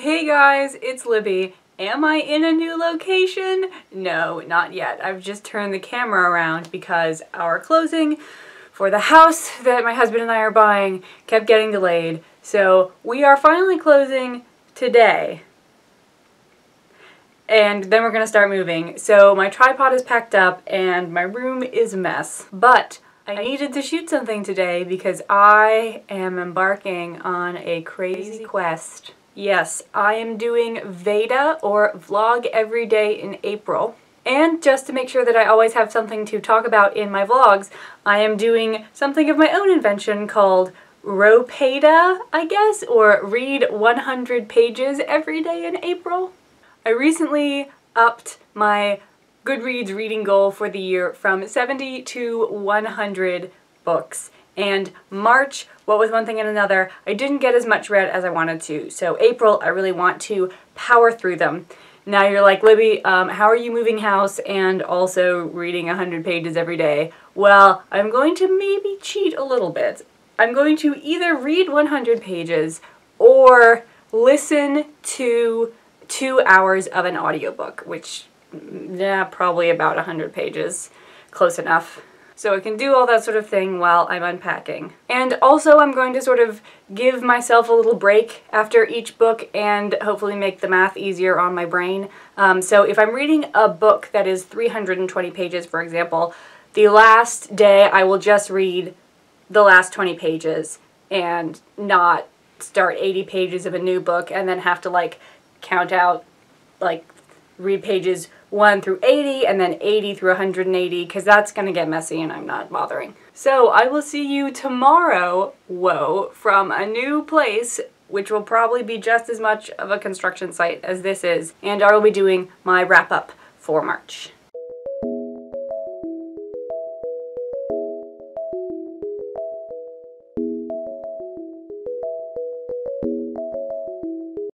Hey guys, it's Libby. Am I in a new location? No, not yet. I've just turned the camera around because our closing for the house that my husband and I are buying kept getting delayed. So we are finally closing today. And then we're gonna start moving. So my tripod is packed up and my room is a mess. But I needed to shoot something today because I am embarking on a crazy quest. Yes, I am doing Veda or vlog every day in April. And just to make sure that I always have something to talk about in my vlogs, I am doing something of my own invention called ROHPEDA, I guess, or read 100 pages every day in April. I recently upped my Goodreads reading goal for the year from 70 to 100 books. And March, what with one thing and another, I didn't get as much read as I wanted to. So April, I really want to power through them. Now you're like, Libby, um, how are you moving house and also reading 100 pages every day? Well, I'm going to maybe cheat a little bit. I'm going to either read 100 pages or listen to two hours of an audiobook, which, yeah, probably about 100 pages. Close enough. So I can do all that sort of thing while I'm unpacking. And also I'm going to sort of give myself a little break after each book and hopefully make the math easier on my brain. Um, so if I'm reading a book that is 320 pages, for example, the last day I will just read the last 20 pages and not start 80 pages of a new book and then have to like count out like read pages 1 through 80 and then 80 through 180 because that's going to get messy and I'm not bothering. So I will see you tomorrow, whoa, from a new place which will probably be just as much of a construction site as this is and I will be doing my wrap up for March.